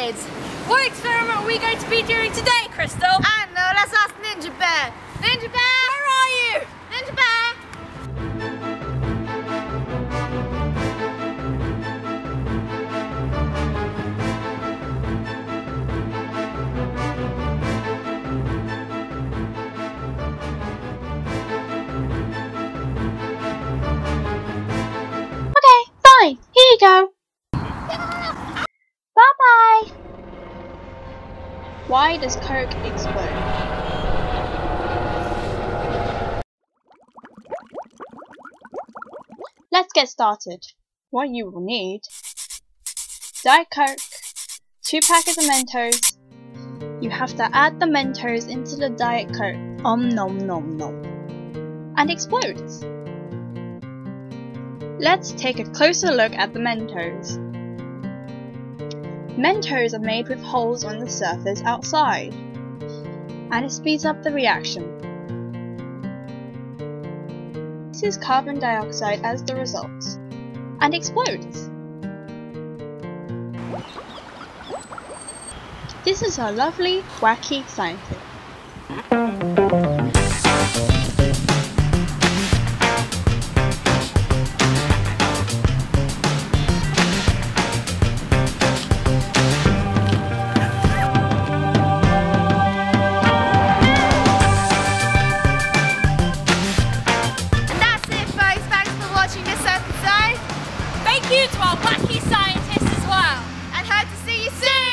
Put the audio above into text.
weird. What experiment are we going to be doing today, Crystal? I don't know, let's ask Ninja Bear. Ninja Bear! Where are you? Ninja Bear! Okay, fine. Here you go. Bye. Why does Coke explode? Let's get started. What you will need Diet Coke, two packets of Mentos. You have to add the Mentos into the Diet Coke. Om nom nom nom. And explodes. Let's take a closer look at the Mentos. Mentos are made with holes on the surface outside, and it speeds up the reaction. This is carbon dioxide as the result, and explodes. This is our lovely, wacky scientist. you to our wacky scientists as well. And hope to see you soon.